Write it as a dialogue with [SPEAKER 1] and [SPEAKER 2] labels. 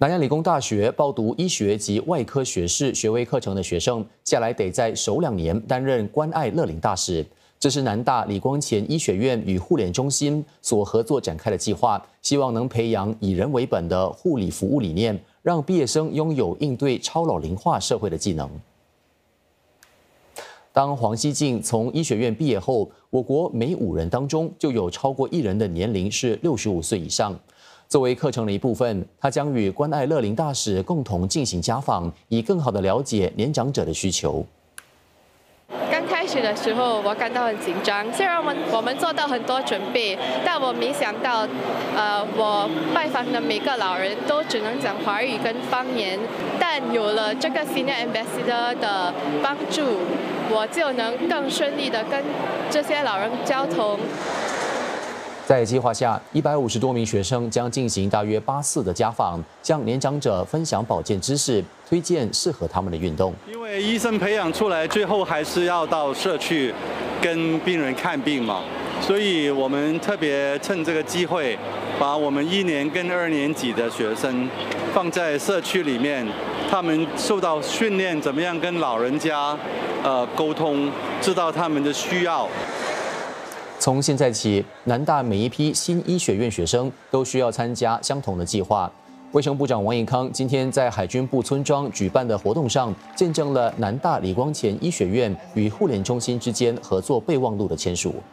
[SPEAKER 1] 南洋理工大学报读医学及外科学士学位课程的学生，下来得在首两年担任关爱乐龄大使。这是南大李光前医学院与护联中心所合作展开的计划，希望能培养以人为本的护理服务理念，让毕业生拥有应对超老龄化社会的技能。当黄希静从医学院毕业后，我国每五人当中就有超过一人的年龄是六十五岁以上。作为课程的一部分，他将与关爱乐龄大使共同进行家访，以更好的了解年长者的需求。
[SPEAKER 2] 刚开始的时候，我感到很紧张。虽然我们我们做到很多准备，但我没想到，呃，我拜访的每个老人都只能讲华语跟方言。但有了这个 Senior Ambassador 的帮助，我就能更顺利的跟这些老人交通。
[SPEAKER 1] 在计划下，一百五十多名学生将进行大约八次的家访，向年长者分享保健知识，推荐适合他们的运动。
[SPEAKER 3] 因为医生培养出来，最后还是要到社区跟病人看病嘛，所以我们特别趁这个机会，把我们一年跟二年级的学生放在社区里面，他们受到训练，怎么样跟老人家呃沟通，知道他们的需要。
[SPEAKER 1] 从现在起，南大每一批新医学院学生都需要参加相同的计划。卫生部长王毅康今天在海军部村庄举办的活动上，见证了南大李光前医学院与互联中心之间合作备忘录的签署。